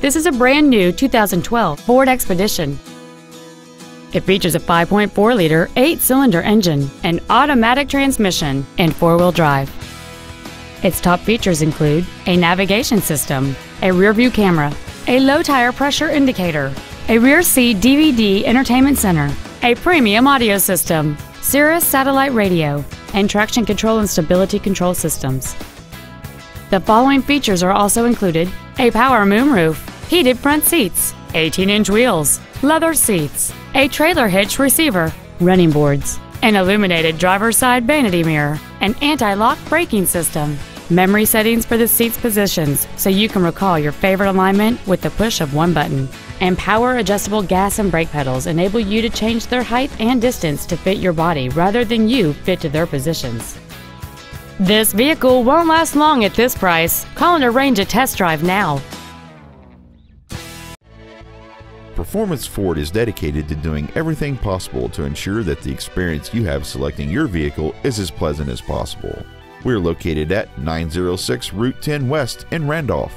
This is a brand new 2012 Ford Expedition. It features a 5.4-liter, eight-cylinder engine, an automatic transmission, and four-wheel drive. Its top features include a navigation system, a rear-view camera, a low-tire pressure indicator, a rear seat DVD entertainment center, a premium audio system, Sirius satellite radio, and traction control and stability control systems. The following features are also included a power moonroof, heated front seats, 18 inch wheels, leather seats, a trailer hitch receiver, running boards, an illuminated driver's side vanity mirror, an anti lock braking system, memory settings for the seat's positions so you can recall your favorite alignment with the push of one button, and power adjustable gas and brake pedals enable you to change their height and distance to fit your body rather than you fit to their positions. This vehicle won't last long at this price. Call and arrange a test drive now. Performance Ford is dedicated to doing everything possible to ensure that the experience you have selecting your vehicle is as pleasant as possible. We're located at 906 Route 10 West in Randolph.